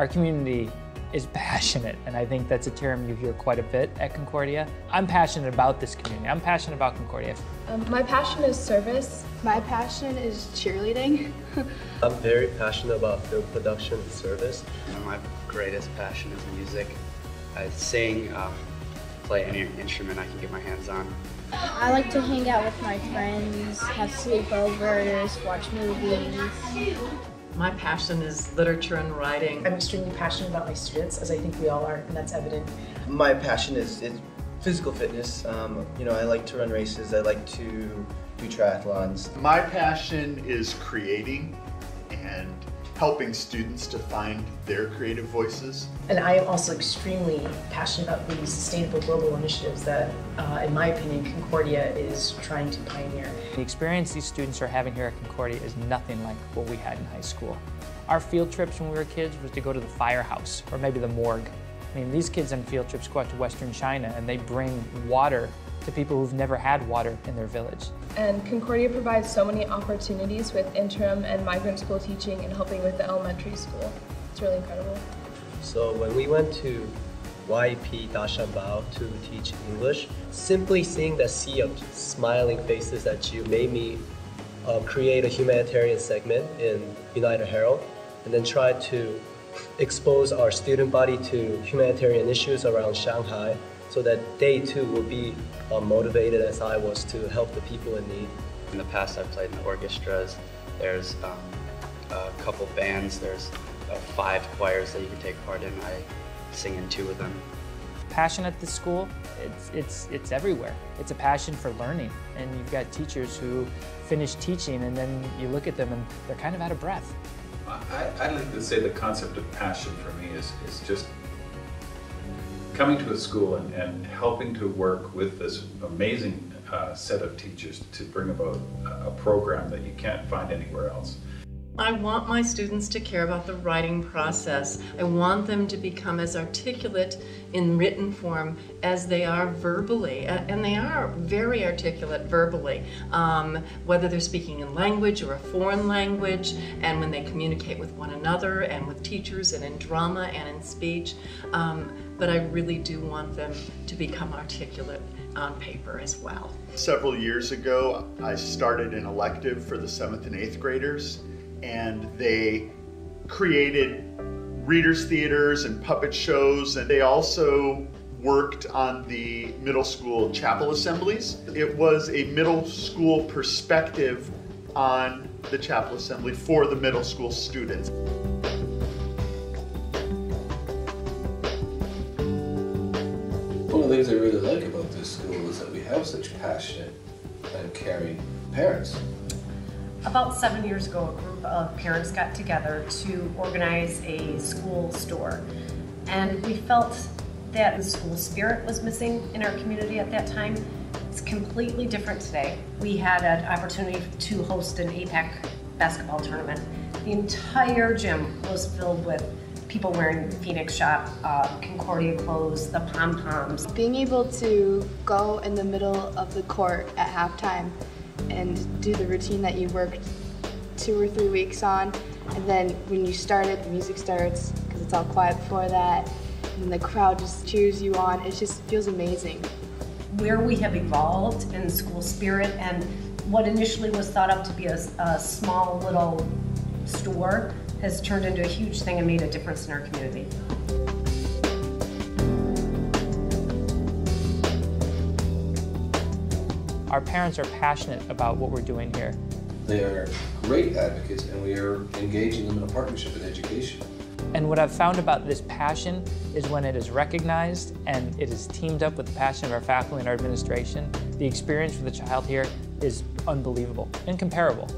Our community is passionate, and I think that's a term you hear quite a bit at Concordia. I'm passionate about this community. I'm passionate about Concordia. Um, my passion is service. My passion is cheerleading. I'm very passionate about film production and service. And my greatest passion is music. I sing, um, play any instrument I can get my hands on. I like to hang out with my friends, have sleepovers, watch movies. My passion is literature and writing. I'm extremely passionate about my students, as I think we all are, and that's evident. My passion is, is physical fitness. Um, you know, I like to run races. I like to do triathlons. My passion is creating and helping students to find their creative voices. And I am also extremely passionate about the sustainable global initiatives that, uh, in my opinion, Concordia is trying to pioneer. The experience these students are having here at Concordia is nothing like what we had in high school. Our field trips when we were kids was to go to the firehouse or maybe the morgue. I mean, these kids on field trips go out to Western China and they bring water to people who've never had water in their village. And Concordia provides so many opportunities with interim and migrant school teaching and helping with the elementary school. It's really incredible. So when we went to YP Dashanbao to teach English, simply seeing the sea of smiling faces at you made me uh, create a humanitarian segment in United Herald and then try to expose our student body to humanitarian issues around Shanghai so that they too will be uh, motivated as I was to help the people in need. In the past, I've played in orchestras. There's um, a couple bands. There's uh, five choirs that you can take part in. I sing in two of them. Passion at the school, it's, it's, it's everywhere. It's a passion for learning. And you've got teachers who finish teaching and then you look at them and they're kind of out of breath. I, I'd like to say the concept of passion for me is, is just coming to a school and, and helping to work with this amazing uh, set of teachers to bring about a program that you can't find anywhere else. I want my students to care about the writing process. I want them to become as articulate in written form as they are verbally. And they are very articulate verbally, um, whether they're speaking in language or a foreign language, and when they communicate with one another and with teachers and in drama and in speech. Um, but I really do want them to become articulate on paper as well. Several years ago, I started an elective for the seventh and eighth graders and they created readers theaters and puppet shows and they also worked on the middle school chapel assemblies. It was a middle school perspective on the chapel assembly for the middle school students. One of the things I really like about this school is that we have such passionate and caring parents. About seven years ago, a group of parents got together to organize a school store. And we felt that the school spirit was missing in our community at that time. It's completely different today. We had an opportunity to host an APAC basketball tournament. The entire gym was filled with people wearing Phoenix Shop, uh, Concordia clothes, the pom poms. Being able to go in the middle of the court at halftime and do the routine that you worked two or three weeks on. And then when you start it, the music starts because it's all quiet before that. And the crowd just cheers you on. It just feels amazing. Where we have evolved in school spirit and what initially was thought up to be a, a small little store has turned into a huge thing and made a difference in our community. Our parents are passionate about what we're doing here. They are great advocates and we are engaging them in a partnership in education. And what I've found about this passion is when it is recognized and it is teamed up with the passion of our faculty and our administration, the experience for the child here is unbelievable, incomparable.